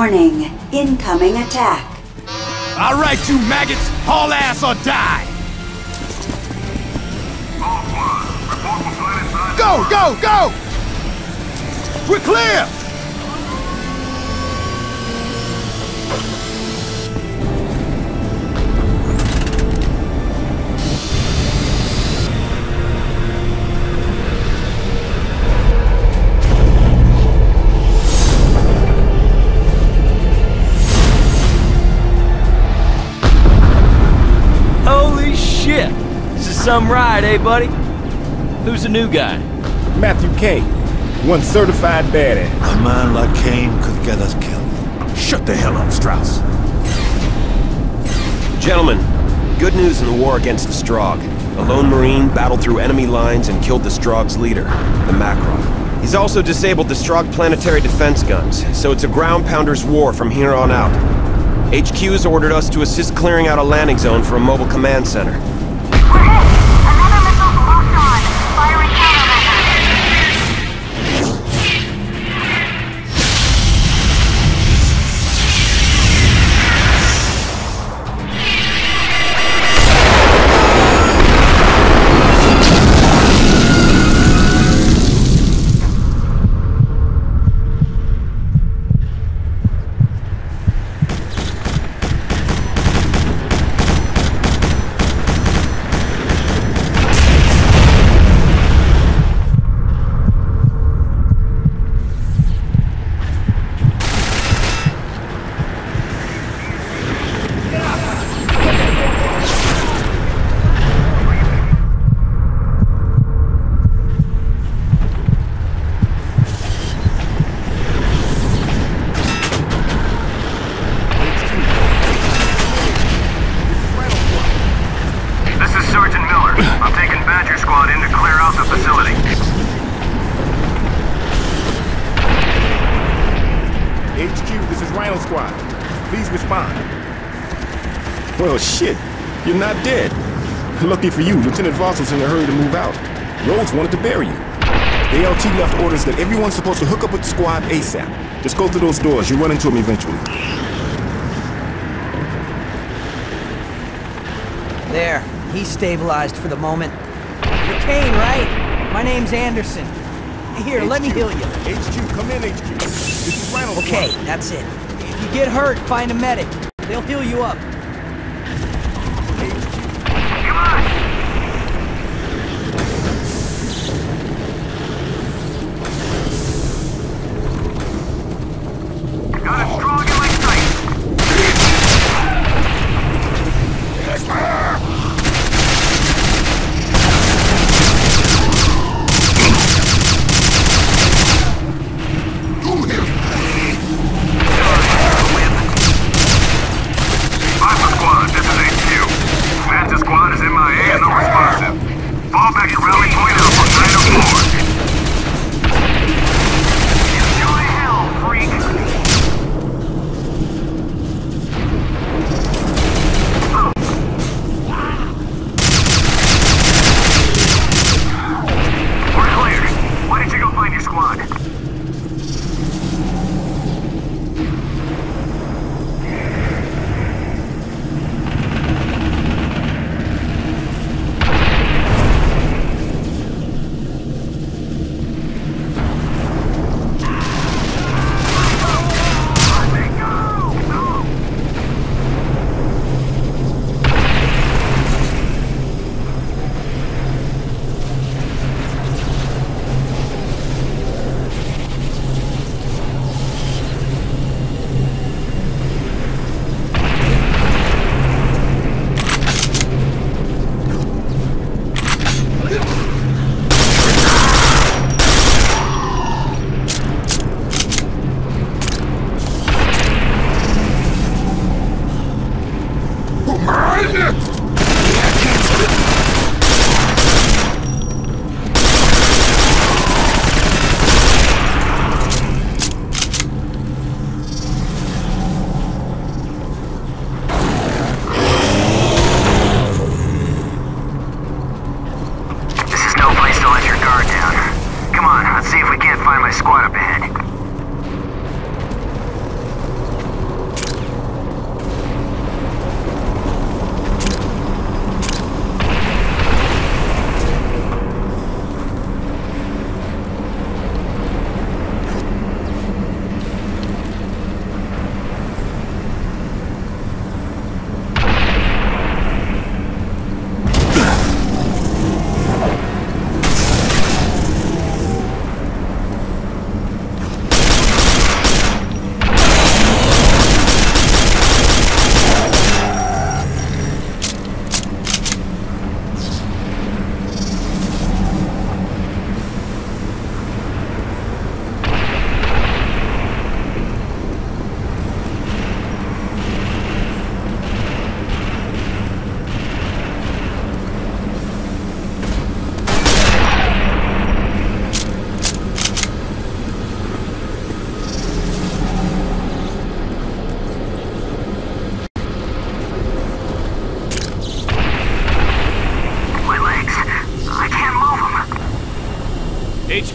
Warning, incoming attack. All right, you maggots, haul ass or die! Go, go, go! We're clear! Some ride, eh, buddy? Who's the new guy? Matthew Kane, one certified badass. A man like Kane could get us killed. Shut the hell up, Strauss. Gentlemen, good news in the war against the Strogg. A lone Marine battled through enemy lines and killed the Strogg's leader, the Makron. He's also disabled the Strogg planetary defense guns, so it's a ground pounder's war from here on out. HQ has ordered us to assist clearing out a landing zone for a mobile command center. Squad. Please respond. Well, shit. You're not dead. Lucky for you, Lieutenant Voss was in a hurry to move out. Rhodes wanted to bury you. ALT left orders that everyone's supposed to hook up with the squad ASAP. Just go through those doors. You'll run into him eventually. There, he's stabilized for the moment. You're Kane, right? My name's Anderson. Here, let me heal you. HQ, come in, HQ. This is Rhino Okay, Squad. that's it. You get hurt, find a medic. They'll heal you up. Come on! Got a strong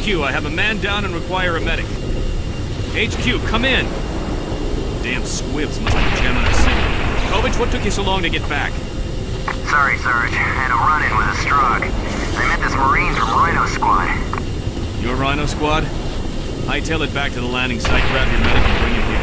HQ, I have a man down and require a medic. HQ, come in! Damn squibs must be jamming our signal. Kovich, what took you so long to get back? Sorry, Sarge. Had a run-in with a Strogg. I met this Marine from Rhino Squad. Your Rhino squad? Hightail it back to the landing site, grab your medic, and bring it here.